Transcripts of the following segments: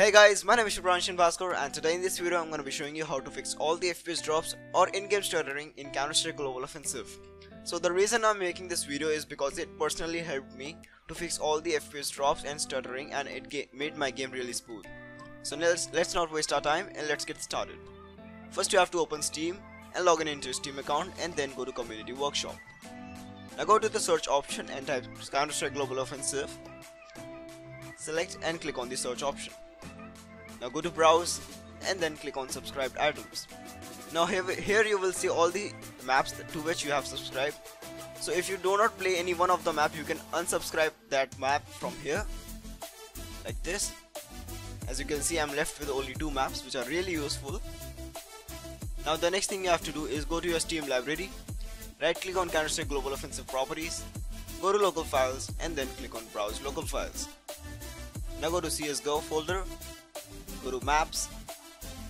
Hey guys, my name is Shubhransh Bhaskar and today in this video I'm going to be showing you how to fix all the FPS drops or in-game stuttering in Counter-Strike Global Offensive. So the reason I'm making this video is because it personally helped me to fix all the FPS drops and stuttering and it made my game really smooth. So let's, let's not waste our time and let's get started. First you have to open Steam and log in into your Steam account and then go to Community Workshop. Now go to the search option and type Counter-Strike Global Offensive. Select and click on the search option. Now go to browse and then click on subscribed items. Now here, here you will see all the maps to which you have subscribed. So if you do not play any one of the map you can unsubscribe that map from here like this. As you can see I'm left with only two maps which are really useful. Now the next thing you have to do is go to your Steam library, right click on Counter-Strike Global Offensive Properties, go to local files and then click on browse local files. Now go to CSGO folder go to maps,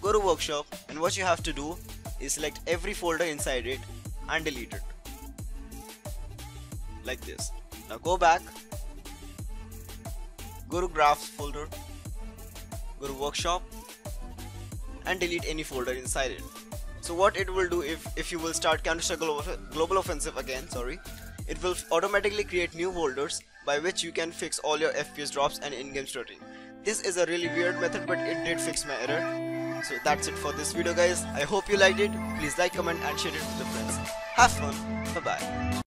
go to workshop and what you have to do is select every folder inside it and delete it. Like this. Now go back, go to graphs folder, go to workshop and delete any folder inside it. So what it will do if, if you will start Counter-Strike Global Offensive again, sorry, it will automatically create new folders by which you can fix all your FPS drops and in-game stuttering. This is a really weird method but it did fix my error. So that's it for this video guys. I hope you liked it. Please like, comment and share it with your friends. Have fun. Bye bye.